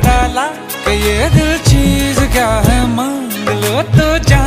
डाला कि ये दिल चीज़ क्या है? मांग लो तो जा।